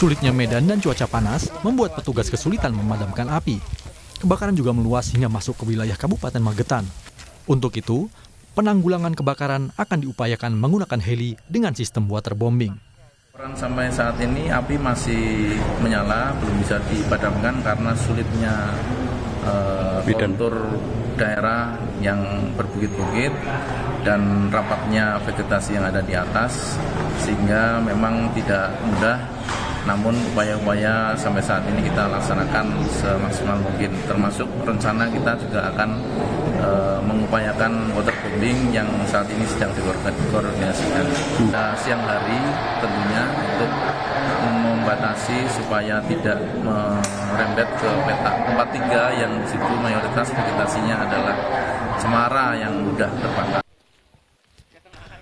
Sulitnya medan dan cuaca panas membuat petugas kesulitan memadamkan api. Kebakaran juga meluas hingga masuk ke wilayah Kabupaten Magetan. Untuk itu, penanggulangan kebakaran akan diupayakan menggunakan heli dengan sistem waterbombing. Orang sampai saat ini api masih menyala, belum bisa dipadamkan karena sulitnya uh, kontur daerah yang berbukit-bukit dan rapatnya vegetasi yang ada di atas sehingga memang tidak mudah namun upaya-upaya sampai saat ini kita laksanakan semaksimal mungkin termasuk rencana kita juga akan e, mengupayakan waterbombing yang saat ini sedang dikoordinasikan uh, siang hari tentunya untuk membatasi supaya tidak merembet ke peta tempat tiga yang di situ mayoritas vegetasinya adalah cemara yang mudah terbakar.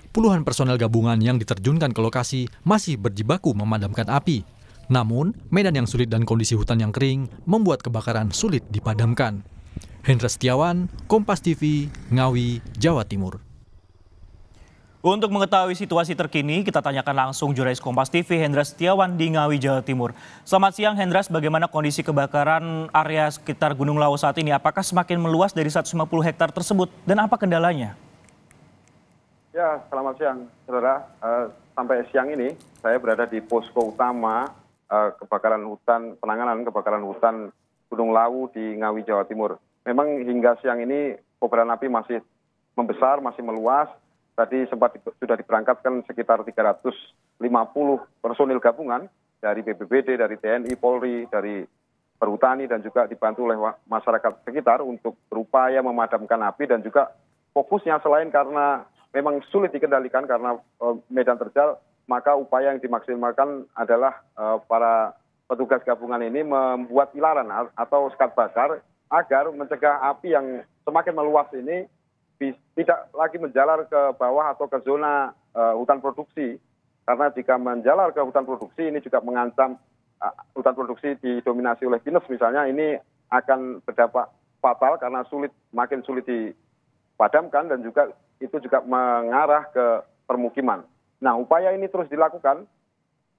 Puluhan personel gabungan yang diterjunkan ke lokasi masih berjibaku memadamkan api. Namun, medan yang sulit dan kondisi hutan yang kering membuat kebakaran sulit dipadamkan. Hendra Setiawan, Kompas TV, Ngawi, Jawa Timur. Untuk mengetahui situasi terkini, kita tanyakan langsung jurnalis Kompas TV Hendra Setiawan di Ngawi, Jawa Timur. Selamat siang Hendras, bagaimana kondisi kebakaran area sekitar Gunung Lawu saat ini? Apakah semakin meluas dari 150 hektar tersebut dan apa kendalanya? Ya, selamat siang, saudara. Uh, sampai siang ini saya berada di posko utama kebakaran hutan, penanganan kebakaran hutan Gunung Lawu di Ngawi, Jawa Timur. Memang hingga siang ini kobaran api masih membesar, masih meluas. Tadi sempat sudah diberangkatkan sekitar 350 personil gabungan dari BPBD, dari TNI, Polri, dari perhutani dan juga dibantu oleh masyarakat sekitar untuk berupaya memadamkan api dan juga fokusnya selain karena memang sulit dikendalikan karena uh, medan terjal, maka upaya yang dimaksimalkan adalah uh, para petugas gabungan ini membuat ilaran atau sekat bakar agar mencegah api yang semakin meluas ini tidak lagi menjalar ke bawah atau ke zona uh, hutan produksi. Karena jika menjalar ke hutan produksi ini juga mengancam uh, hutan produksi didominasi oleh pinus misalnya ini akan berdampak fatal karena sulit makin sulit dipadamkan dan juga itu juga mengarah ke permukiman. Nah, upaya ini terus dilakukan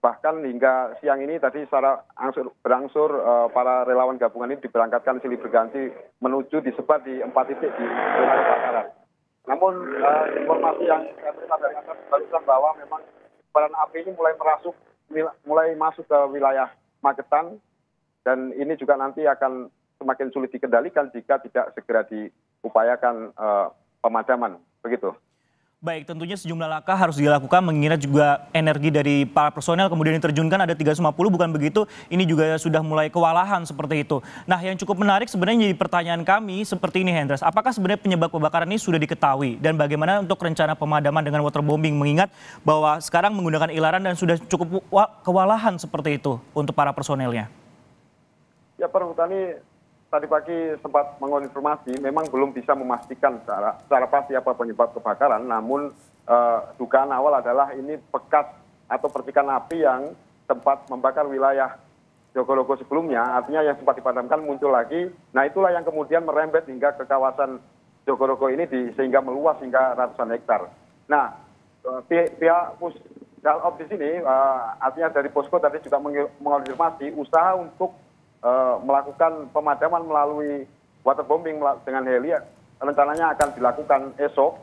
bahkan hingga siang ini tadi secara angsur, berangsur uh, para relawan gabungan ini diberangkatkan silih berganti menuju disebar di empat titik di zona kebakaran. Namun uh, informasi yang terima dari barusan bahwa memang baran api ini mulai merasuk mulai masuk ke wilayah Magetan dan ini juga nanti akan semakin sulit dikendalikan jika tidak segera diupayakan uh, pemadaman begitu. Baik, tentunya sejumlah langkah harus dilakukan mengingat juga energi dari para personel kemudian diterjunkan ada 350 bukan begitu. Ini juga sudah mulai kewalahan seperti itu. Nah, yang cukup menarik sebenarnya jadi pertanyaan kami seperti ini Hendras. Apakah sebenarnya penyebab kebakaran ini sudah diketahui dan bagaimana untuk rencana pemadaman dengan waterbombing mengingat bahwa sekarang menggunakan ilaran dan sudah cukup kewalahan seperti itu untuk para personelnya? Ya, perhutani tadi pagi sempat mengonfirmasi memang belum bisa memastikan secara, secara pasti apa penyebab kebakaran, namun uh, dugaan awal adalah ini bekas atau percikan api yang sempat membakar wilayah Jogologo sebelumnya, artinya yang sempat dipadamkan muncul lagi. Nah itulah yang kemudian merembet hingga ke kawasan Jogologo ini di, sehingga meluas hingga ratusan hektar. Nah uh, pihak, pihak Pusdalop di sini, uh, artinya dari posko tadi juga mengonfirmasi usaha untuk Eh, melakukan pemadaman melalui waterbombing dengan heli rencananya akan dilakukan esok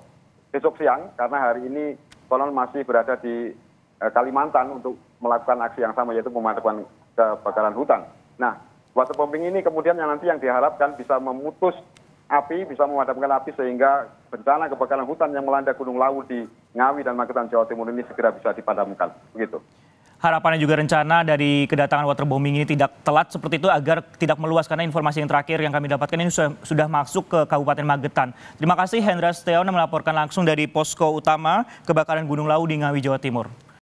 esok siang karena hari ini konon masih berada di eh, Kalimantan untuk melakukan aksi yang sama yaitu pemadaman kebakaran hutan. Nah, waterbombing ini kemudian yang nanti yang diharapkan bisa memutus api, bisa memadamkan api sehingga bencana kebakaran hutan yang melanda Gunung Lawu di Ngawi dan Magetan Jawa Timur ini segera bisa dipadamkan. Begitu harapannya juga rencana dari kedatangan waterbombing ini tidak telat seperti itu agar tidak meluas karena informasi yang terakhir yang kami dapatkan ini sudah, sudah masuk ke Kabupaten Magetan. Terima kasih Hendra Setiawan melaporkan langsung dari posko utama kebakaran Gunung Lawu di Ngawi, Jawa Timur.